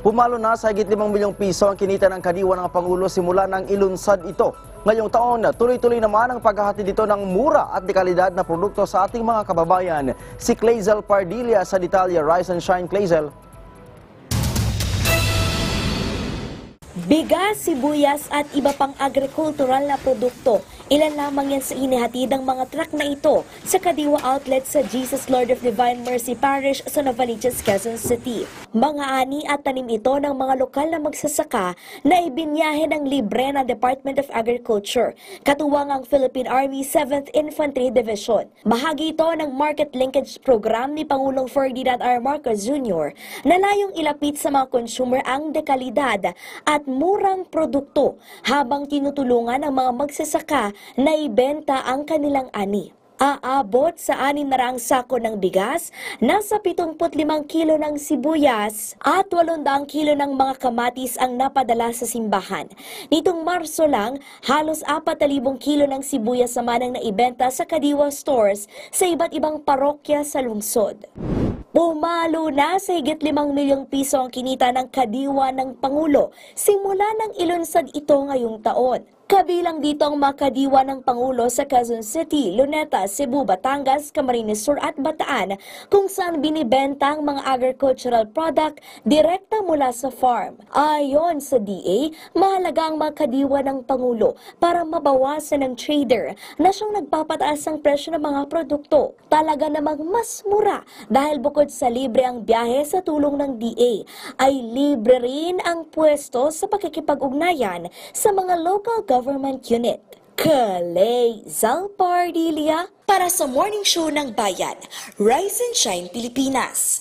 Pumalo na sa higit 5 milyong piso ang kinita ng kadiwa ng Pangulo simula ng ilunsad ito. Ngayong taon, tuloy-tuloy naman ang paghahati dito ng mura at dekalidad na produkto sa ating mga kababayan. Si Clazel Pardilla sa Detalya Rise and Shine Clazel. Bigas, sibuyas at iba pang agricultural na produkto. Ilan lamang yan sa inihatid ng mga truck na ito sa Kadiwa Outlet sa Jesus Lord of Divine Mercy Parish sa Novaliches, Quezon City. Mga ani at tanim ito ng mga lokal na magsasaka na ibinyahe ng libre ng Department of Agriculture, katuwang ang Philippine Army 7th Infantry Division. Bahagi ito ng market linkage program ni Pangulong Ferdinand R. Marcos Jr. na layong ilapit sa mga consumer ang dekalidad at murang produkto habang tinutulungan ang mga magsasaka na ibenta ang kanilang ani. Aabot sa anin na raang sako ng bigas, nasa 75 kilo ng sibuyas at 800 kilo ng mga kamatis ang napadala sa simbahan. Nitong Marso lang, halos 4,000 kilo ng sibuyas naman ang naibenta sa Kadiwa stores sa iba't ibang parokya sa lungsod. Pumalo na sa higit 5 milyong piso ang kinita ng kadiwa ng Pangulo simula ng ilunsad ito ngayong taon. Kabilang dito ang makadiwa ng Pangulo sa Quezon City, Luneta, Cebu, Batangas, Camarines Sur at Bataan kung saan binibenta ang mga agricultural product direkta mula sa farm. Ayon sa DA, mahalaga ang makadiwa ng Pangulo para mabawasan ng trader na siyang nagpapataas ng presyo ng mga produkto. Talaga namang mas mura dahil bukod sa libre ang biyahe sa tulong ng DA, ay libre rin ang pwesto sa pakikipag-ugnayan sa mga local government unit. Kalay Zalpardilia para sa Morning Show ng Bayan, Rise and Shine Pilipinas.